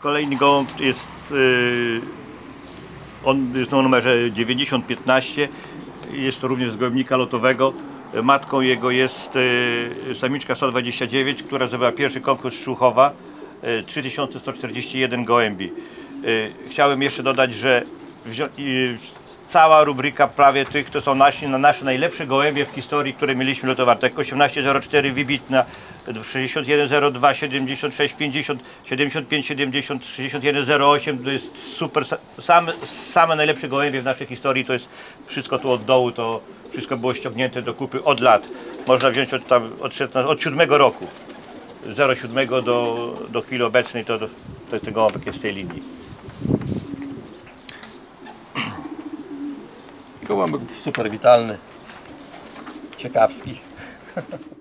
Kolejny gołąb jest, y, on jest na numerze 9015. Jest to również z gołębnika lotowego. Matką jego jest y, samiczka 129, która zdobyła pierwszy konkurs Szczuchowa. y, 3141 gołębi. Y, Chciałem jeszcze dodać, że cała rubryka prawie tych to są nasi, na nasze najlepsze gołębie w historii, które mieliśmy lotowane. Tak 1804 wybitna, 6102, 76 50, 75 70, 6108 to jest super, sa- same, same najlepsze gołębie w naszej historii, to jest wszystko tu od dołu, to wszystko było ściągnięte do kupy od lat. Można wziąć od, tam, od, 16 od 7 roku. 07 do, do chwili obecnej to, to jest ten gołąbek jest z tej linii. Gołąbek super witalny, ciekawski.